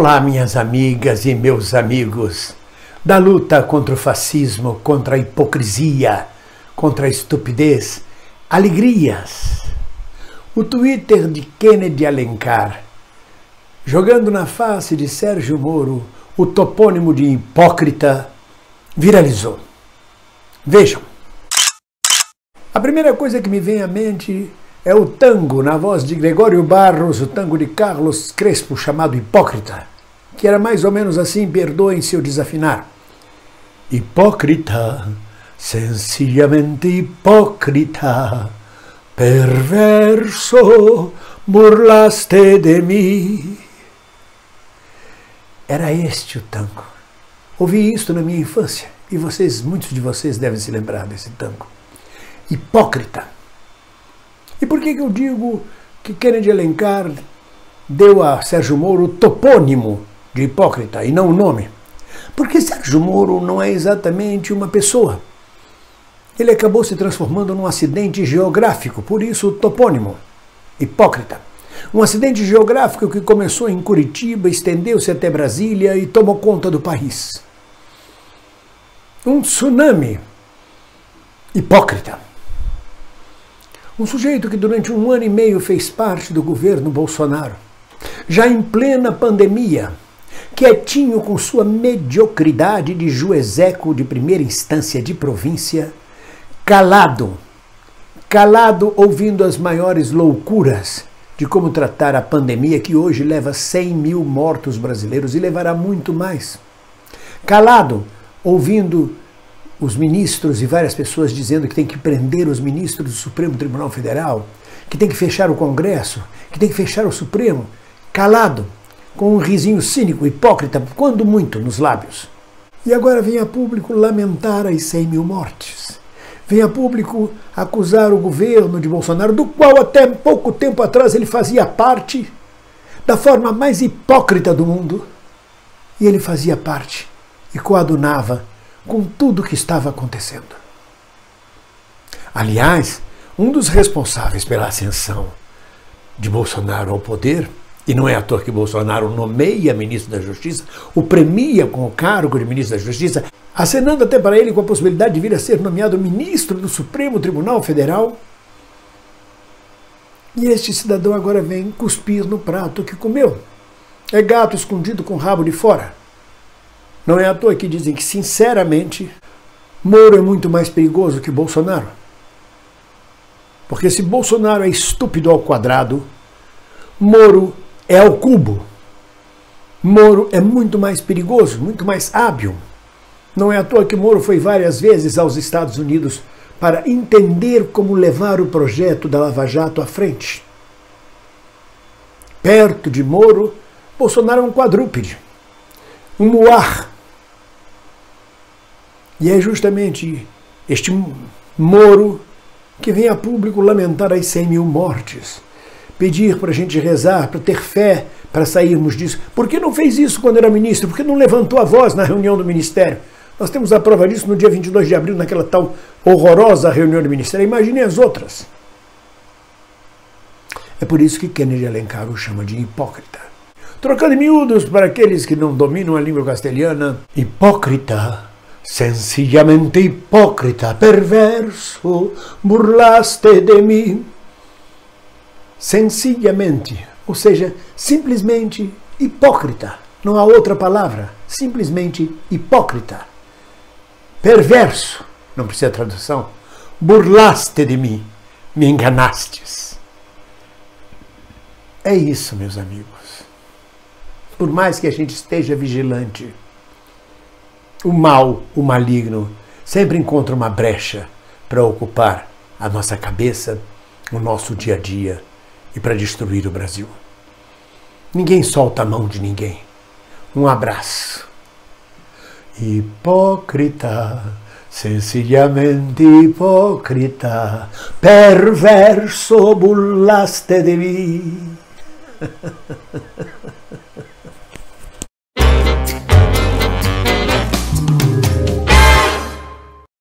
Olá, minhas amigas e meus amigos. Da luta contra o fascismo, contra a hipocrisia, contra a estupidez, alegrias. O Twitter de Kennedy Alencar, jogando na face de Sérgio Moro o topônimo de hipócrita, viralizou. Vejam. A primeira coisa que me vem à mente é o tango, na voz de Gregório Barros, o tango de Carlos Crespo, chamado Hipócrita, que era mais ou menos assim, perdoem se eu desafinar. Hipócrita, sencillamente hipócrita, perverso, burlaste de mim. Era este o tango. Ouvi isto na minha infância e vocês, muitos de vocês devem se lembrar desse tango. Hipócrita. Por que, que eu digo que Kennedy Alencar deu a Sérgio Moro o topônimo de hipócrita e não o nome? Porque Sérgio Moro não é exatamente uma pessoa. Ele acabou se transformando num acidente geográfico, por isso o topônimo, hipócrita. Um acidente geográfico que começou em Curitiba, estendeu-se até Brasília e tomou conta do país. Um tsunami hipócrita. Um sujeito que durante um ano e meio fez parte do governo Bolsonaro, já em plena pandemia, quietinho com sua mediocridade de juezeco de primeira instância de província, calado, calado ouvindo as maiores loucuras de como tratar a pandemia que hoje leva 100 mil mortos brasileiros e levará muito mais. Calado, ouvindo os ministros e várias pessoas dizendo que tem que prender os ministros do Supremo Tribunal Federal, que tem que fechar o Congresso, que tem que fechar o Supremo, calado, com um risinho cínico, hipócrita, quando muito, nos lábios. E agora vem a público lamentar as 100 mil mortes. Vem a público acusar o governo de Bolsonaro, do qual até pouco tempo atrás ele fazia parte, da forma mais hipócrita do mundo. E ele fazia parte e coadunava com tudo o que estava acontecendo. Aliás, um dos responsáveis pela ascensão de Bolsonaro ao poder, e não é à toa que Bolsonaro nomeia ministro da Justiça, o premia com o cargo de ministro da Justiça, acenando até para ele com a possibilidade de vir a ser nomeado ministro do Supremo Tribunal Federal. E este cidadão agora vem cuspir no prato que comeu. É gato escondido com o rabo de fora. Não é à toa que dizem que, sinceramente, Moro é muito mais perigoso que Bolsonaro. Porque se Bolsonaro é estúpido ao quadrado, Moro é ao cubo. Moro é muito mais perigoso, muito mais hábil. Não é à toa que Moro foi várias vezes aos Estados Unidos para entender como levar o projeto da Lava Jato à frente. Perto de Moro, Bolsonaro é um quadrúpede, um moar e é justamente este Moro que vem a público lamentar as 100 mil mortes, pedir para a gente rezar, para ter fé, para sairmos disso. Por que não fez isso quando era ministro? Por que não levantou a voz na reunião do ministério? Nós temos a prova disso no dia 22 de abril, naquela tal horrorosa reunião do ministério. Imagine as outras. É por isso que Kennedy Alencar o chama de hipócrita. Trocando miúdos para aqueles que não dominam a língua castelhana, hipócrita Sencillamente hipócrita, perverso, burlaste de mim. Sencillamente, ou seja, simplesmente hipócrita. Não há outra palavra. Simplesmente hipócrita. Perverso, não precisa tradução. Burlaste de mim, me enganastes. É isso, meus amigos. Por mais que a gente esteja vigilante, o mal, o maligno, sempre encontra uma brecha para ocupar a nossa cabeça, o nosso dia a dia e para destruir o Brasil. Ninguém solta a mão de ninguém. Um abraço. Hipócrita, sencillamente hipócrita, perverso burlaste de mim.